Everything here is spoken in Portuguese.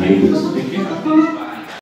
Aí Deus não tem quem